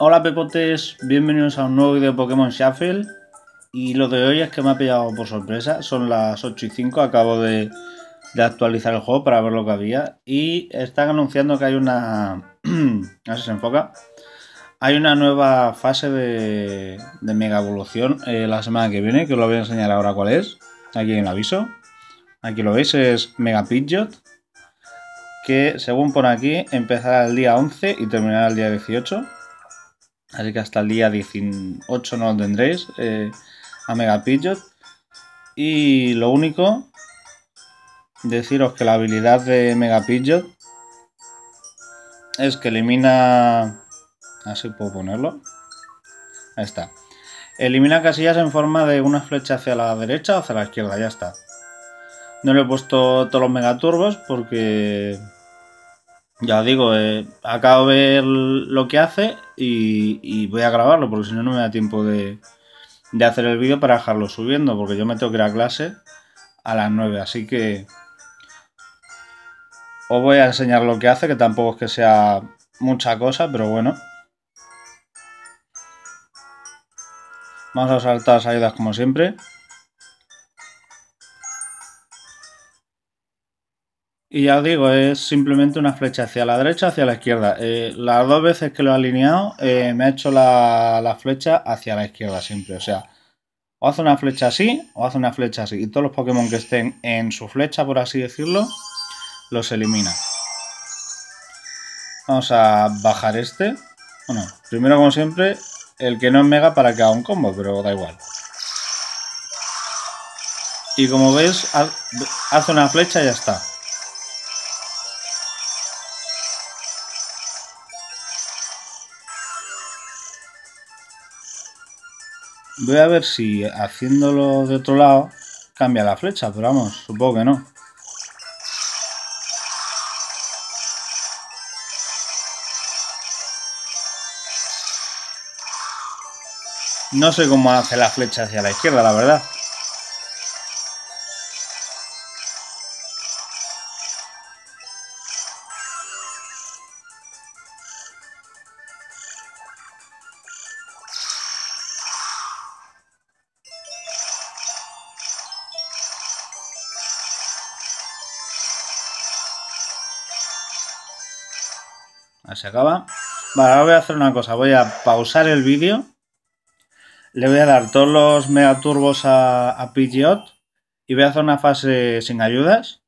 Hola pepotes, bienvenidos a un nuevo vídeo de Pokémon Shuffle. Y lo de hoy es que me ha pillado por sorpresa, son las 8 y 5, acabo de, actualizar el juego para ver lo que había. Y están anunciando que hay una... a ver si se enfoca. Hay una nueva fase de, Mega Evolución eh, la semana que viene, que os lo voy a enseñar ahora cuál es. Aquí en el aviso. Aquí lo veis, es Mega Pidgeot que según pone aquí empezará el día 11 y terminará el día 18 Así que hasta el día 18 no lo tendréis eh, a Mega Pidgeot. Y lo único, deciros que la habilidad de Mega Pidgeot es que elimina... Así puedo ponerlo. Ahí está. Elimina casillas en forma de una flecha hacia la derecha o hacia la izquierda, ya está. No le he puesto todos los megaturbos porque ya os digo, eh, acabo de ver lo que hace y, voy a grabarlo porque si no, no me da tiempo de, hacer el vídeo para dejarlo subiendo porque yo me tengo que ir a clase a las 9. Así que os voy a enseñar lo que hace, que tampoco es que sea mucha cosa, pero bueno. Vamos a saltar salidas como siempre. Y ya os digo, es simplemente una flecha hacia la derecha, hacia la izquierda. Eh, las dos veces que lo he alineado, eh, me ha hecho la, flecha hacia la izquierda siempre. O sea, o hace una flecha así, o hace una flecha así. Y todos los Pokémon que estén en su flecha, por así decirlo, los elimina. Vamos a bajar este. Bueno, primero como siempre, el que no es mega para que haga un combo, pero da igual. Y como veis, hace una flecha y ya está. Voy a ver si haciéndolo de otro lado cambia la flecha, pero vamos, supongo que no. No sé cómo hace la flecha hacia la izquierda, la verdad. Se acaba. Vale, ahora voy a hacer una cosa. Voy a pausar el vídeo. Le voy a dar todos los megaturbos a, a Pidgeot. Y voy a hacer una fase sin ayudas.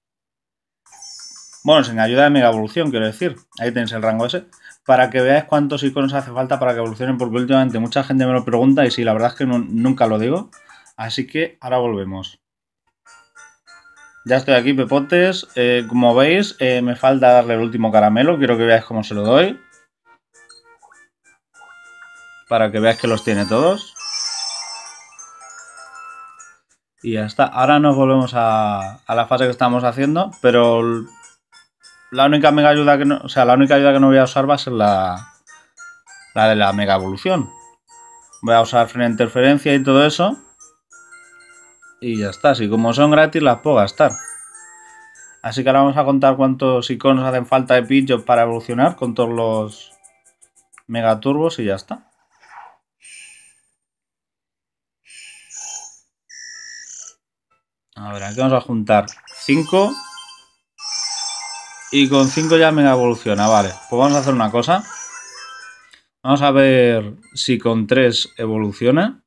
Bueno, sin ayuda de mega evolución, quiero decir. Ahí tenéis el rango ese. Para que veáis cuántos iconos hace falta para que evolucionen. Porque últimamente mucha gente me lo pregunta. Y sí, la verdad es que nunca lo digo. Así que ahora volvemos. Ya estoy aquí, pepotes. Eh, como veis, eh, me falta darle el último caramelo. Quiero que veáis cómo se lo doy. Para que veáis que los tiene todos. Y ya está. Ahora nos volvemos a, la fase que estamos haciendo. Pero la única mega ayuda que no. O sea, la única ayuda que no voy a usar va a ser la. La de la mega evolución. Voy a usar freno de interferencia y todo eso. Y ya está, así como son gratis las puedo gastar. Así que ahora vamos a contar cuántos iconos hacen falta de Pidgeot para evolucionar con todos los megaturbos y ya está. A ver, aquí vamos a juntar 5. Y con 5 ya mega evoluciona, vale. Pues vamos a hacer una cosa. Vamos a ver si con 3 evoluciona.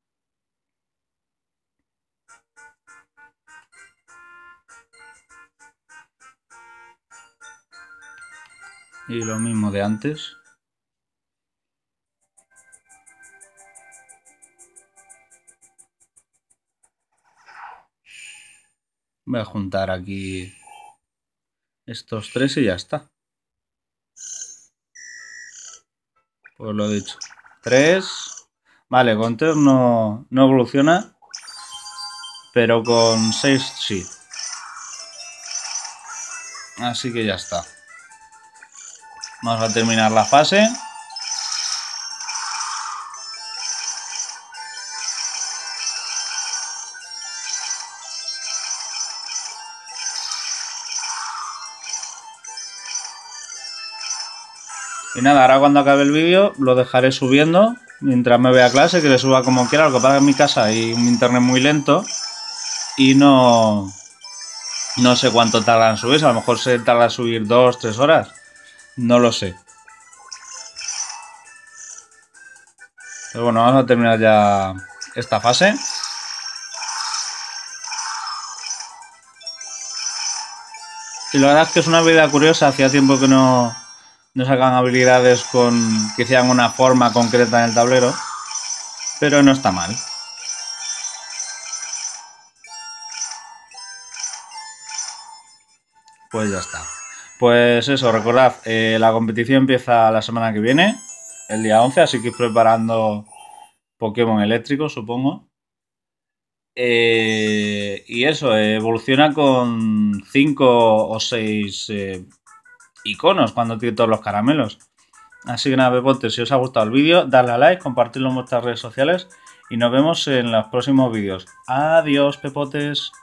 Y lo mismo de antes. Voy a juntar aquí estos tres y ya está. Pues lo dicho. Tres. Vale, con tres no, no evoluciona. Pero con seis sí. Así que ya está. Vamos a terminar la fase. Y nada, ahora cuando acabe el vídeo lo dejaré subiendo mientras me vea clase, que le suba como quiera. Lo que pasa en mi casa hay un internet muy lento y no, no sé cuánto tarda en subir. A lo mejor se tarda subir dos, tres horas. No lo sé. Pero bueno, vamos a terminar ya esta fase. Y la verdad es que es una habilidad curiosa. Hacía tiempo que no, no sacan habilidades con que sean una forma concreta en el tablero. Pero no está mal. Pues ya está. Pues eso, recordad, eh, la competición empieza la semana que viene, el día 11, así que preparando Pokémon eléctrico, supongo. Eh, y eso, evoluciona con 5 o 6 eh, iconos cuando tiene todos los caramelos. Así que nada, Pepotes, si os ha gustado el vídeo, darle a like, compartirlo en vuestras redes sociales y nos vemos en los próximos vídeos. Adiós, Pepotes.